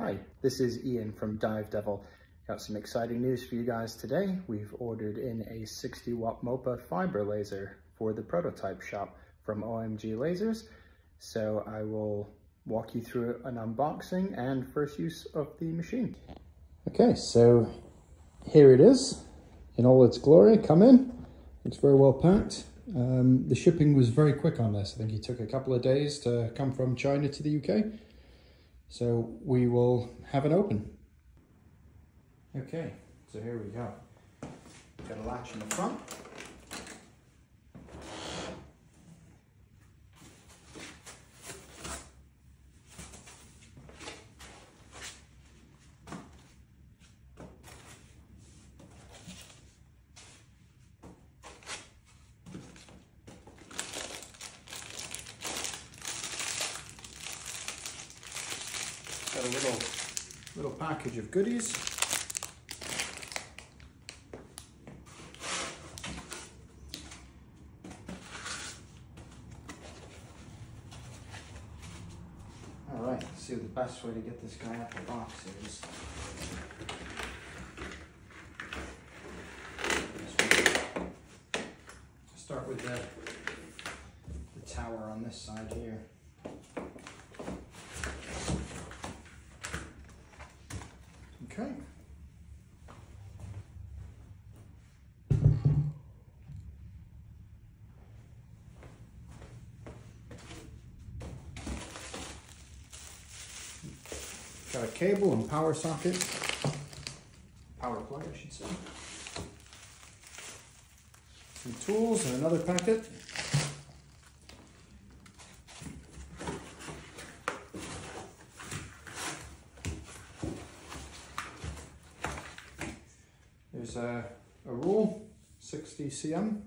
Hi, this is Ian from Dive Devil. Got some exciting news for you guys today. We've ordered in a 60 watt MOPA fiber laser for the prototype shop from OMG Lasers. So I will walk you through an unboxing and first use of the machine. Okay, so here it is in all its glory. Come in. Looks very well packed. Um, the shipping was very quick on this. I think it took a couple of days to come from China to the UK. So we will have it open. Okay, so here we go. Got a latch in the front. Got a little little package of goodies. All right, let's see the best way to get this guy out of the box is. Start with the, the tower on this side here. Okay. Got a cable and power socket, power plug I should say. Some tools and another packet. There's a, a rule, 60 cm.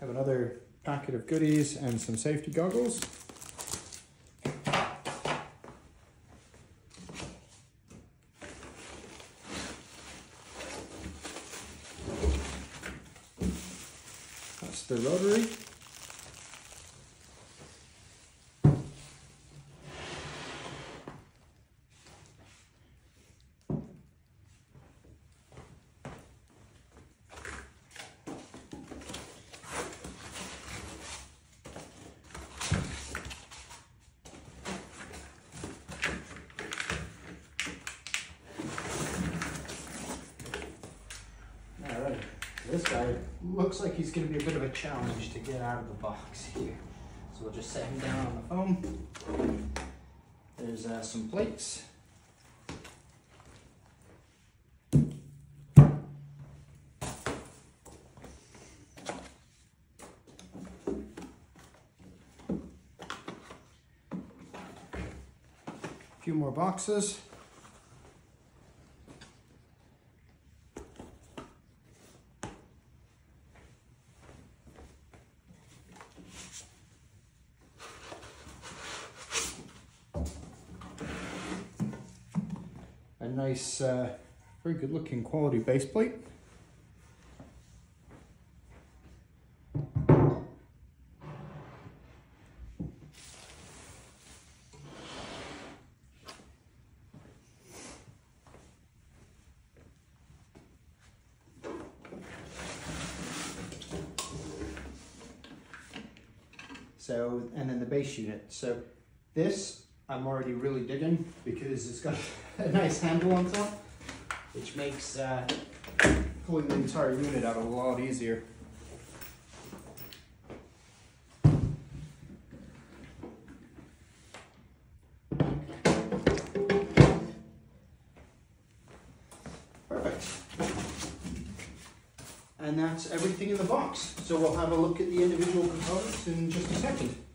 Have another packet of goodies and some safety goggles. That's the rotary. Alright, this guy looks like he's going to be a bit of a challenge to get out of the box here. So we'll just set him down on the foam. There's uh, some plates. A few more boxes. Nice, uh, very good looking quality base plate. So, and then the base unit. So this I'm already really digging because it's got a nice handle on top, which makes uh, pulling the entire unit out a lot easier. Perfect. And that's everything in the box. So we'll have a look at the individual components in just a second.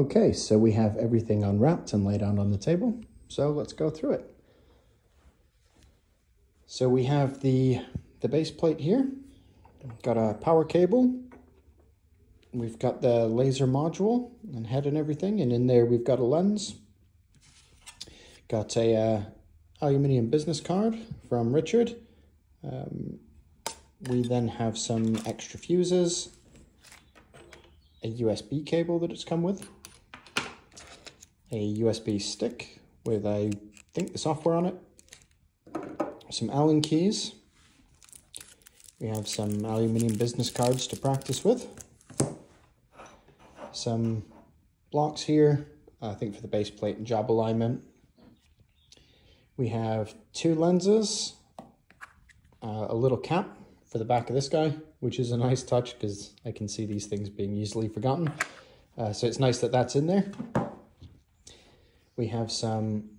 Okay, so we have everything unwrapped and laid out on the table. So let's go through it. So we have the, the base plate here. Got a power cable. We've got the laser module and head and everything. And in there we've got a lens. Got a uh, aluminium business card from Richard. Um, We then have some extra fuses, a USB cable that it's come with, a USB stick with I think the software on it, some Allen keys, we have some aluminium business cards to practice with, some blocks here, I think for the base plate and job alignment. We have two lenses, uh, a little cap for the back of this guy, which is a nice touch because I can see these things being easily forgotten. Uh, so it's nice that that's in there. We have some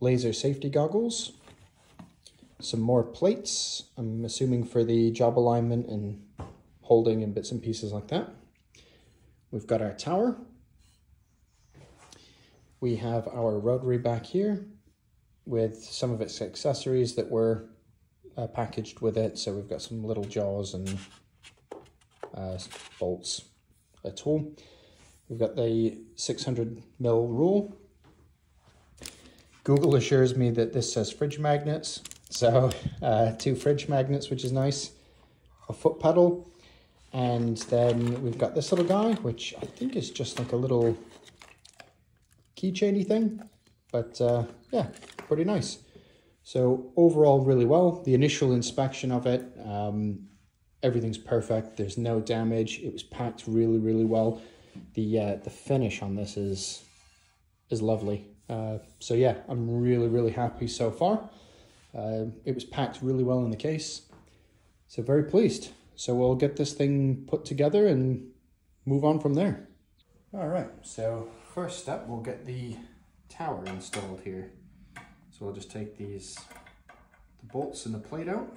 laser safety goggles, some more plates, I'm assuming for the job alignment and holding and bits and pieces like that. We've got our tower. We have our rotary back here with some of its accessories that were uh, packaged with it. So we've got some little jaws and uh, bolts, a tool. We've got the 600 mil rule. Google assures me that this says fridge magnets. So uh, two fridge magnets, which is nice. A foot pedal. And then we've got this little guy, which I think is just like a little keychainy thing. But uh, yeah, pretty nice. So overall, really well. The initial inspection of it, um, everything's perfect. There's no damage. It was packed really, really well. The uh, the finish on this is is lovely. Uh, so yeah, I'm really, really happy so far. Uh, it was packed really well in the case. So very pleased. So we'll get this thing put together and move on from there. All right, so first up, we'll get the tower installed here. So we'll just take these the bolts and the plate out.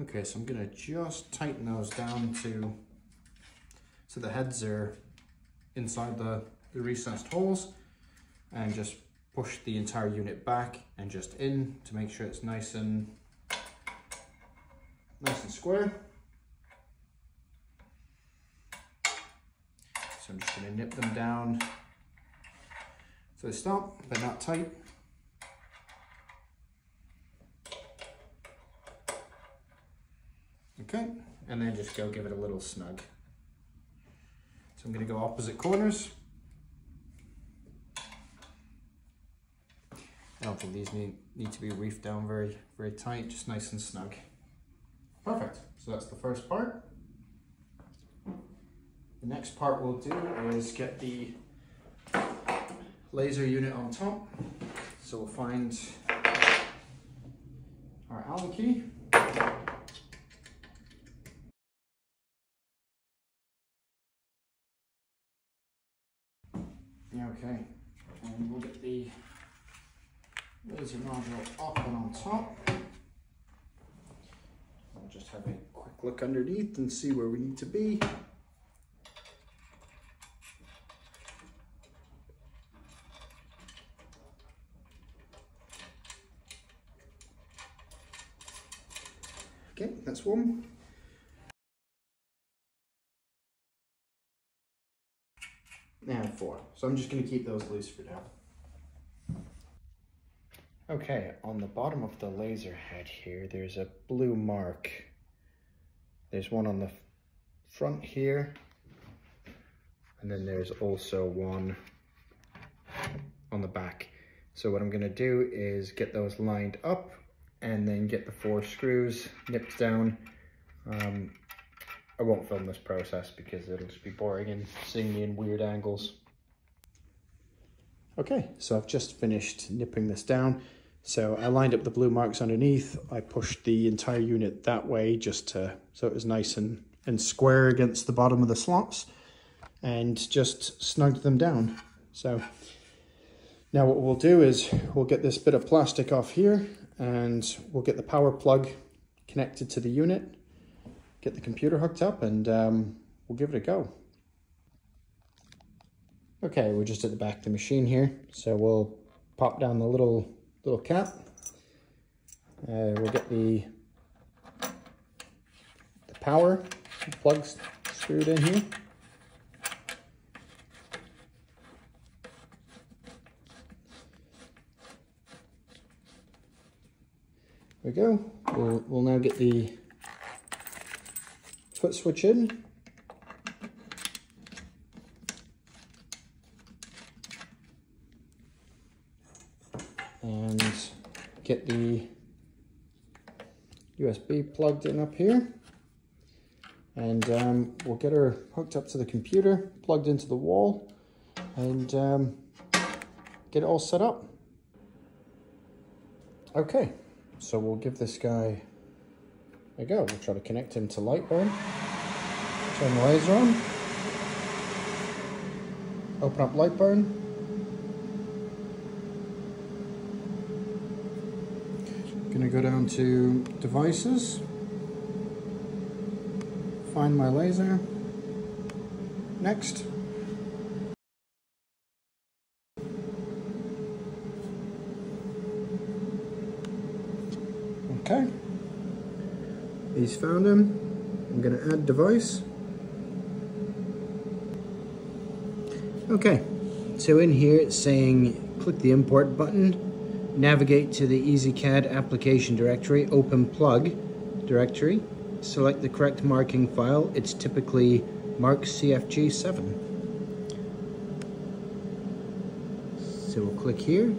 Okay, so I'm gonna just tighten those down to, so the heads are inside the, the recessed holes and just push the entire unit back and just in to make sure it's nice and nice and square. So I'm just gonna nip them down so they stop, but not tight. Okay, and then just go give it a little snug. So I'm gonna go opposite corners. I don't think these need, need to be reefed down very, very tight, just nice and snug. Perfect, so that's the first part. The next part we'll do is get the laser unit on top. So we'll find our Allen key. Okay, and we'll get the laser module up and on top. I'll just have a quick look underneath and see where we need to be. Okay, that's one. and four. So I'm just gonna keep those loose for now. Okay, on the bottom of the laser head here, there's a blue mark. There's one on the front here, and then there's also one on the back. So what I'm gonna do is get those lined up and then get the four screws nipped down. Um, I won't film this process because it'll just be boring and seeing me in weird angles. Okay, so I've just finished nipping this down. So I lined up the blue marks underneath. I pushed the entire unit that way just to, so it was nice and, and square against the bottom of the slots. and just snugged them down. So now what we'll do is we'll get this bit of plastic off here and we'll get the power plug connected to the unit, get the computer hooked up and um, we'll give it a go. Okay, we're just at the back of the machine here. So we'll pop down the little little cap. Uh, we'll get the, the power plugs screwed in here. There we go. We'll, we'll now get the foot switch in. And get the USB plugged in up here. And um, we'll get her hooked up to the computer, plugged into the wall, and um, get it all set up. Okay, so we'll give this guy a go. We'll try to connect him to Lightburn. Turn the laser on. Open up Lightburn. Gonna go down to devices. Find my laser. Next. Okay. He's found him. I'm going to add device. Okay. So in here it's saying click the import button, navigate to the EzCad application directory, open plug directory, select the correct marking file. It's typically mark CFG7. So we'll click here.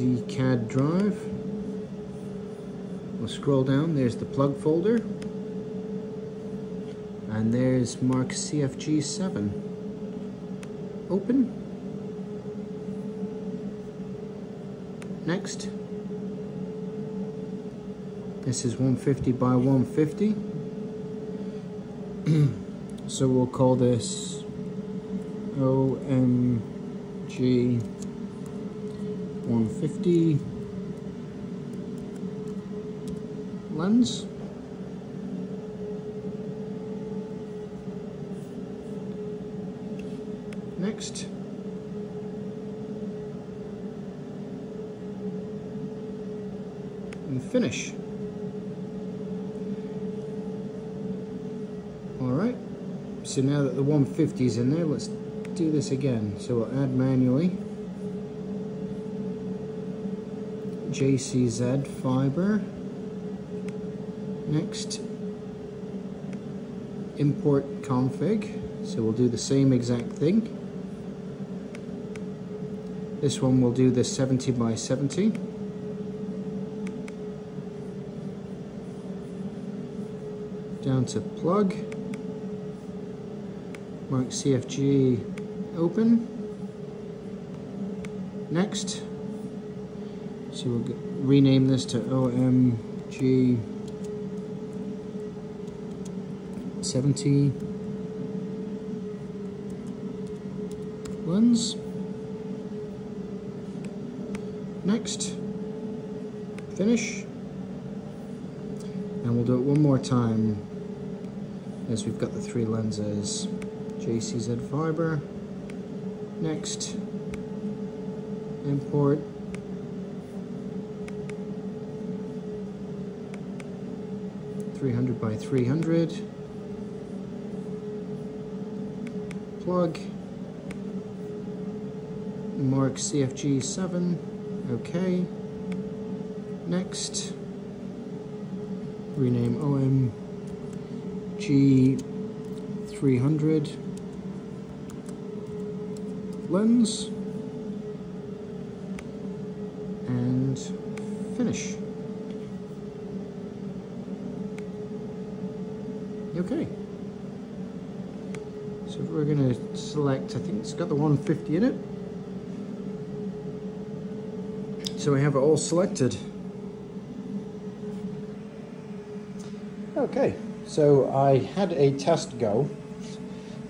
EzCad drive. We'll scroll down, there's the plug folder. And there's Mark CFG7. Open. Next. This is 150 by 150. so we'll call this OMG 150 lens. Next. And finish. Alright, so now that the 150 is in there, let's do this again. So we'll add manually. JCZ fiber. Next, import config. So we'll do the same exact thing. This one will do the 70 by 70. Down to plug. Mark CFG open. Next, so we'll rename this to OMG 70 lens. Next, finish. And we'll do it one more time as we've got the three lenses. JCZ fiber. Next, import 300 by 300. Plug. Mark CFG 7. Okay. Next. Rename OMG 300. Lens. And finish. Okay. So we're going to select, I think it's got the 150 in it. So we have it all selected. Okay, so I had a test go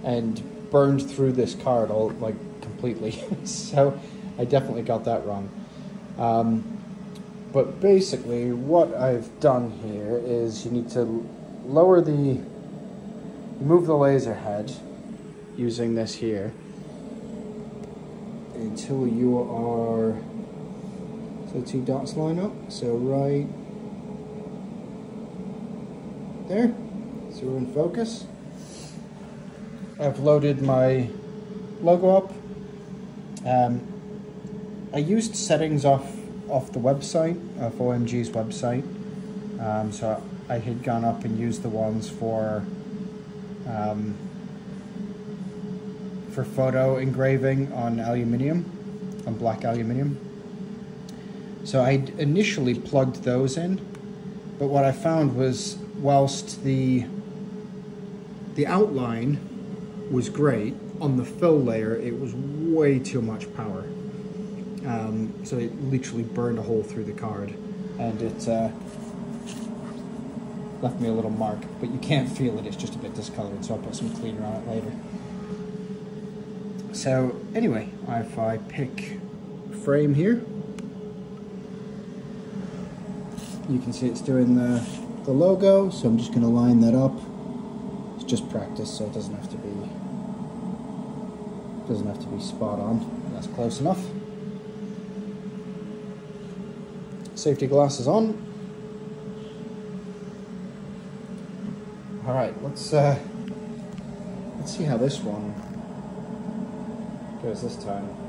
and burned through this card all like completely. so I definitely got that wrong. Um, but basically what I've done here is you need to lower the, move the laser head using this here until you are, so two dots line up, so right there, so we're in focus. I've loaded my logo up. Um, I used settings off off the website, of OMG's website. Um, so I had gone up and used the ones for um, for photo engraving on aluminium, on black aluminium. So I initially plugged those in, but what I found was whilst the the outline was great, on the fill layer it was way too much power. Um, so it literally burned a hole through the card and it uh, left me a little mark, but you can't feel it, it's just a bit discolored, so I'll put some cleaner on it later. So anyway, if I pick frame here, you can see it's doing the, the logo, so I'm just going to line that up. It's just practice, so it doesn't have to be doesn't have to be spot on. That's close enough. Safety glasses on. All right, let's uh, let's see how this one goes this time.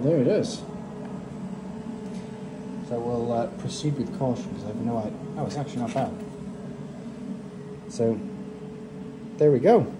There it is. So we'll uh, proceed with caution because I have no idea. Oh, it's actually not bad. So there we go.